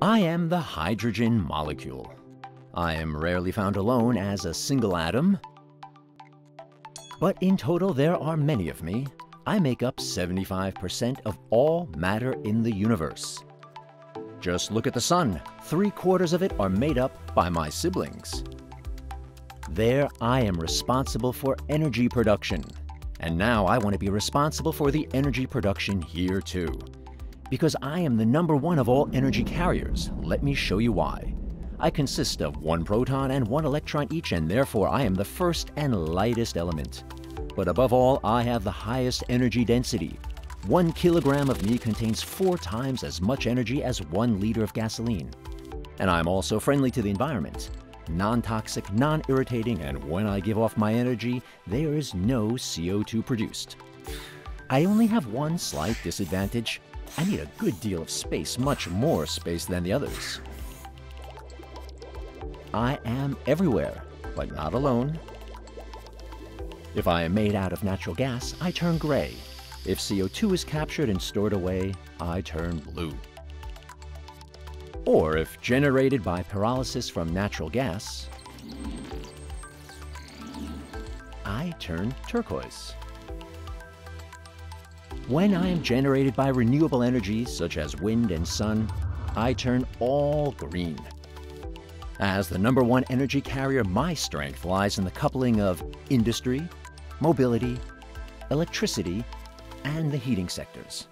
I am the hydrogen molecule. I am rarely found alone as a single atom, but in total there are many of me. I make up 75% of all matter in the universe. Just look at the sun. Three quarters of it are made up by my siblings. There, I am responsible for energy production. And now I want to be responsible for the energy production here too. Because I am the number one of all energy carriers. Let me show you why. I consist of one proton and one electron each, and therefore I am the first and lightest element. But above all, I have the highest energy density. One kilogram of me contains four times as much energy as one liter of gasoline. And I'm also friendly to the environment. Non-toxic, non-irritating, and when I give off my energy, there is no CO2 produced. I only have one slight disadvantage. I need a good deal of space, much more space than the others. I am everywhere, but not alone. If I am made out of natural gas, I turn gray. If CO2 is captured and stored away, I turn blue. Or if generated by pyrolysis from natural gas, I turn turquoise. When I am generated by renewable energies such as wind and sun, I turn all green. As the number one energy carrier, my strength lies in the coupling of industry, mobility, electricity, and the heating sectors.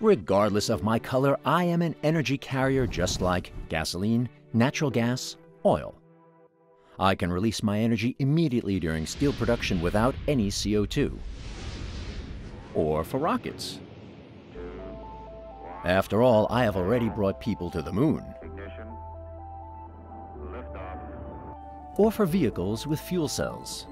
Regardless of my color, I am an energy carrier just like gasoline, natural gas, oil. I can release my energy immediately during steel production without any CO2. Or for rockets. After all, I have already brought people to the moon. or for vehicles with fuel cells.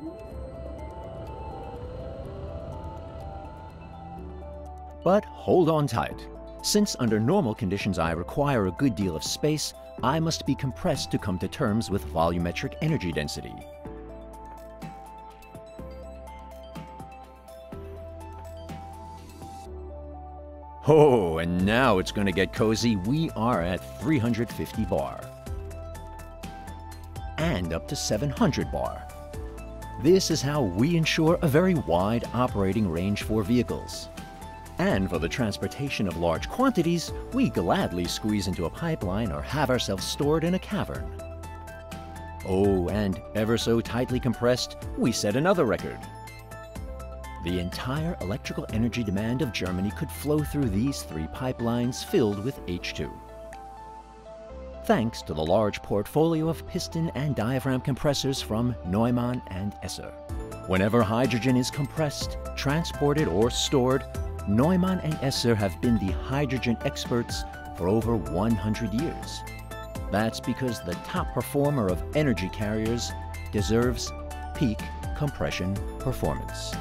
But hold on tight. Since under normal conditions I require a good deal of space, I must be compressed to come to terms with volumetric energy density. Oh, and now it's going to get cozy. We are at 350 bar and up to 700 bar. This is how we ensure a very wide operating range for vehicles. And for the transportation of large quantities, we gladly squeeze into a pipeline or have ourselves stored in a cavern. Oh, and ever so tightly compressed, we set another record. The entire electrical energy demand of Germany could flow through these three pipelines filled with H2 thanks to the large portfolio of piston and diaphragm compressors from Neuman and Esser. Whenever hydrogen is compressed, transported, or stored, Neuman and Esser have been the hydrogen experts for over 100 years. That's because the top performer of energy carriers deserves peak compression performance.